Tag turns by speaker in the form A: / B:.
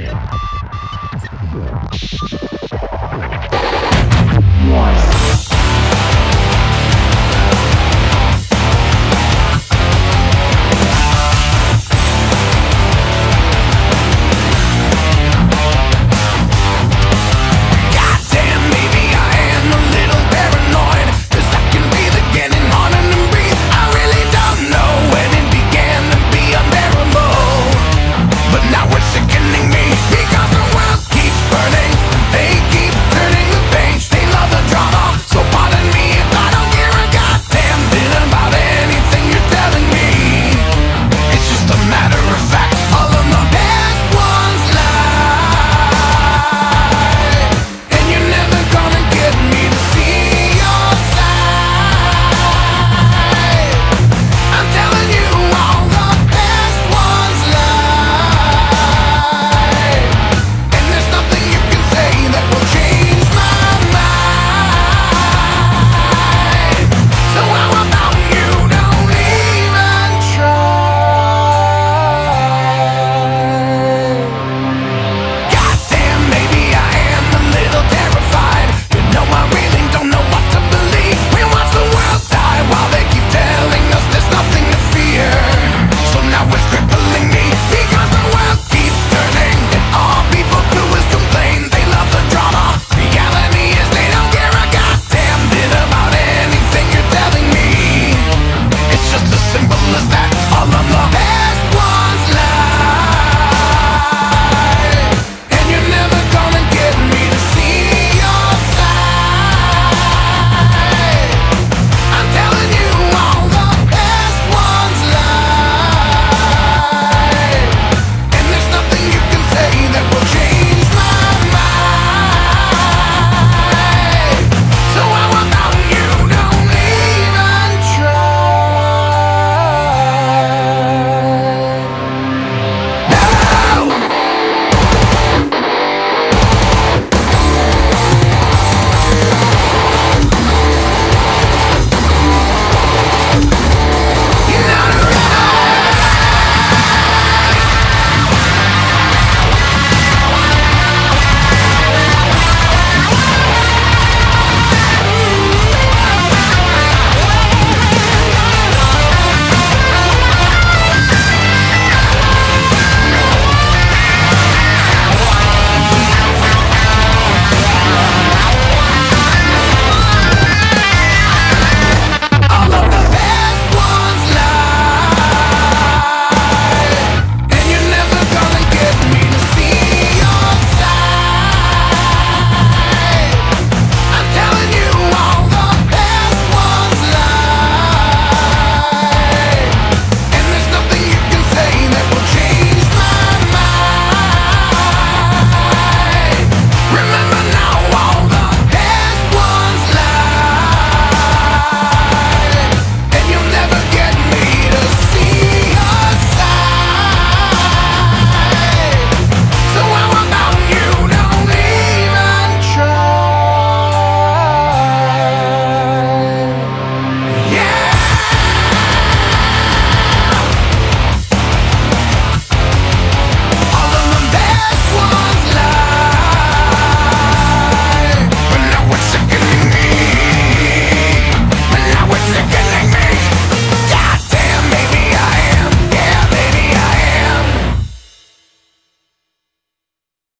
A: Yeah.